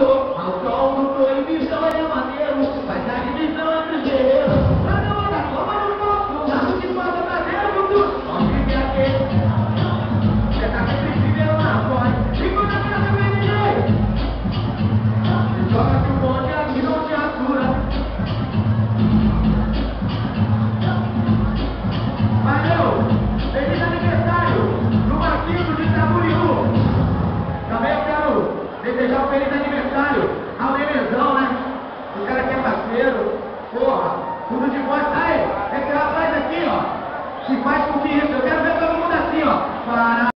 Santo, E mais do que isso,